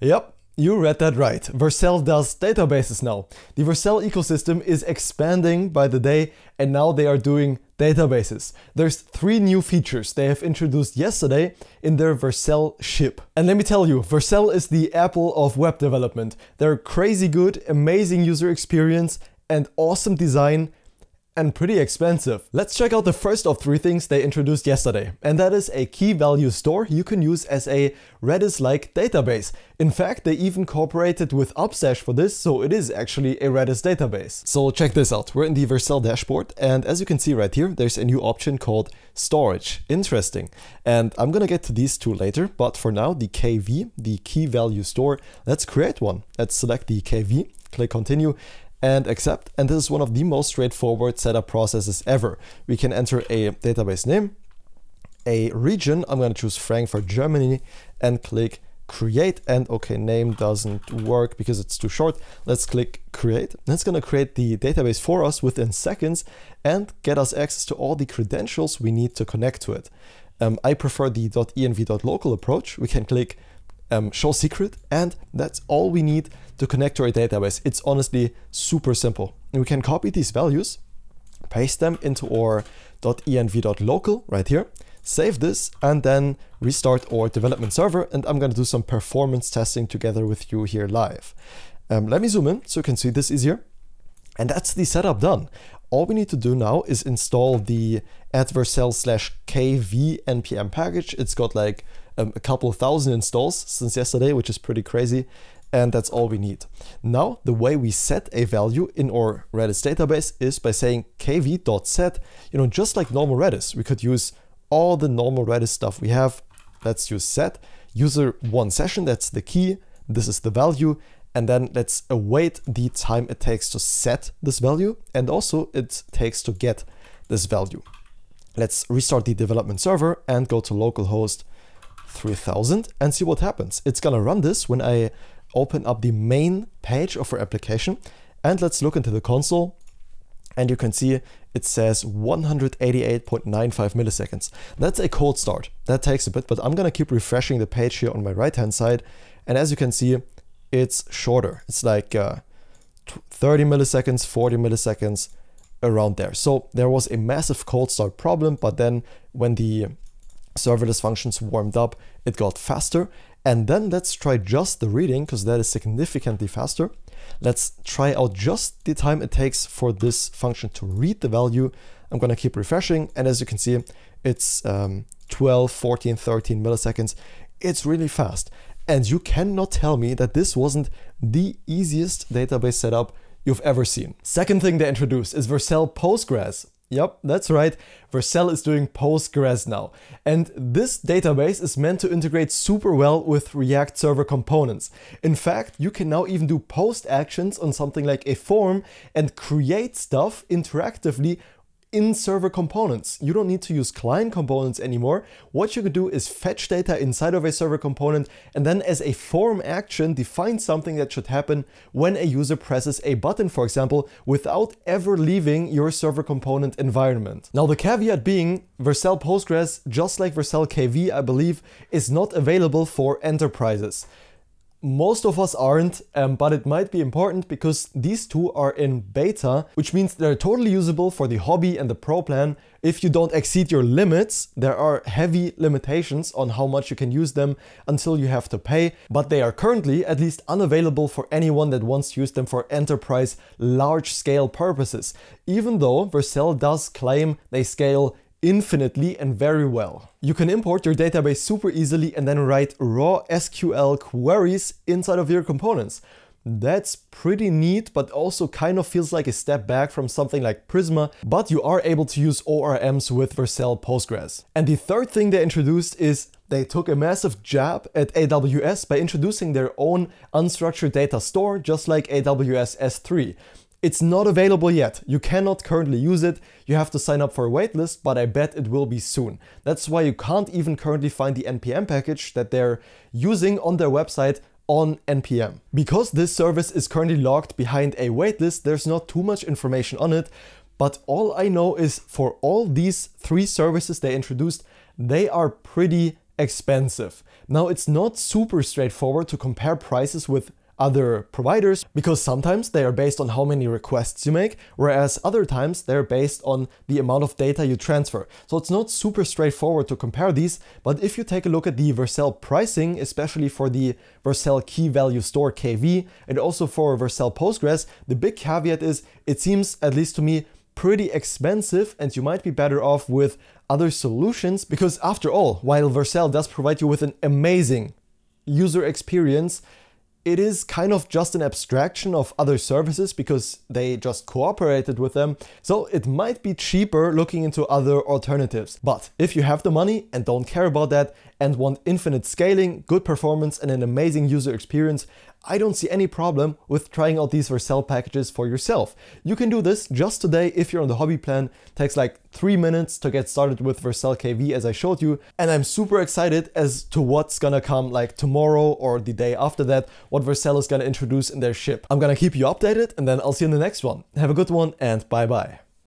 Yep, you read that right. Vercel does databases now. The Vercel ecosystem is expanding by the day and now they are doing databases. There's three new features they have introduced yesterday in their Vercel ship. And let me tell you, Vercel is the Apple of web development. They're crazy good, amazing user experience and awesome design and pretty expensive. Let's check out the first of three things they introduced yesterday, and that is a key value store you can use as a Redis-like database. In fact, they even cooperated with Upstash for this, so it is actually a Redis database. So check this out. We're in the Vercel dashboard, and as you can see right here, there's a new option called storage. Interesting. And I'm gonna get to these two later, but for now, the KV, the key value store, let's create one. Let's select the KV, click continue, and accept. And this is one of the most straightforward setup processes ever. We can enter a database name, a region, I'm going to choose Frankfurt, Germany, and click create. And okay, name doesn't work because it's too short. Let's click create. That's going to create the database for us within seconds and get us access to all the credentials we need to connect to it. Um, I prefer the .env.local approach. We can click um, show secret, and that's all we need to connect to our database. It's honestly super simple. And we can copy these values, paste them into our .env.local right here, save this, and then restart our development server. And I'm going to do some performance testing together with you here live. Um, let me zoom in so you can see this easier. And that's the setup done. All we need to do now is install the at Vercel slash kv npm package. It's got like um, a couple thousand installs since yesterday, which is pretty crazy. And that's all we need. Now, the way we set a value in our Redis database is by saying kv.set, you know, just like normal Redis, we could use all the normal Redis stuff we have. Let's use set, user one session, that's the key. This is the value. And then let's await the time it takes to set this value. And also it takes to get this value. Let's restart the development server and go to localhost 3000 and see what happens. It's gonna run this when I open up the main page of our application and let's look into the console and you can see it says 188.95 milliseconds. That's a cold start. That takes a bit, but I'm gonna keep refreshing the page here on my right hand side. And as you can see, it's shorter. It's like uh, 30 milliseconds, 40 milliseconds around there. So there was a massive cold start problem, but then when the serverless functions warmed up, it got faster. And then let's try just the reading because that is significantly faster. Let's try out just the time it takes for this function to read the value. I'm going to keep refreshing. And as you can see, it's um, 12, 14, 13 milliseconds. It's really fast. And you cannot tell me that this wasn't the easiest database setup you've ever seen. Second thing they introduced is Vercel Postgres. Yep, that's right. Vercel is doing Postgres now. And this database is meant to integrate super well with React server components. In fact, you can now even do post actions on something like a form and create stuff interactively in server components. You don't need to use client components anymore. What you could do is fetch data inside of a server component and then as a form action define something that should happen when a user presses a button, for example, without ever leaving your server component environment. Now the caveat being Vercel Postgres, just like Vercel KV, I believe, is not available for enterprises. Most of us aren't, um, but it might be important because these two are in beta, which means they're totally usable for the hobby and the pro plan. If you don't exceed your limits, there are heavy limitations on how much you can use them until you have to pay, but they are currently at least unavailable for anyone that wants to use them for enterprise large scale purposes, even though Vercel does claim they scale infinitely and very well. You can import your database super easily and then write raw SQL queries inside of your components. That's pretty neat, but also kind of feels like a step back from something like Prisma, but you are able to use ORMs with Vercel Postgres. And the third thing they introduced is they took a massive jab at AWS by introducing their own unstructured data store, just like AWS S3. It's not available yet. You cannot currently use it. You have to sign up for a waitlist, but I bet it will be soon. That's why you can't even currently find the NPM package that they're using on their website on NPM. Because this service is currently locked behind a waitlist, there's not too much information on it, but all I know is for all these three services they introduced, they are pretty expensive. Now it's not super straightforward to compare prices with other providers because sometimes they are based on how many requests you make, whereas other times they're based on the amount of data you transfer. So it's not super straightforward to compare these, but if you take a look at the Vercel pricing, especially for the Vercel key value store KV and also for Vercel Postgres, the big caveat is it seems, at least to me, pretty expensive and you might be better off with other solutions because after all, while Vercel does provide you with an amazing user experience, it is kind of just an abstraction of other services because they just cooperated with them. So it might be cheaper looking into other alternatives. But if you have the money and don't care about that and want infinite scaling, good performance and an amazing user experience, I don't see any problem with trying out these Vercel packages for yourself. You can do this just today if you're on the hobby plan. It takes like three minutes to get started with Vercel KV as I showed you. And I'm super excited as to what's gonna come like tomorrow or the day after that, what Vercel is gonna introduce in their ship. I'm gonna keep you updated and then I'll see you in the next one. Have a good one and bye bye.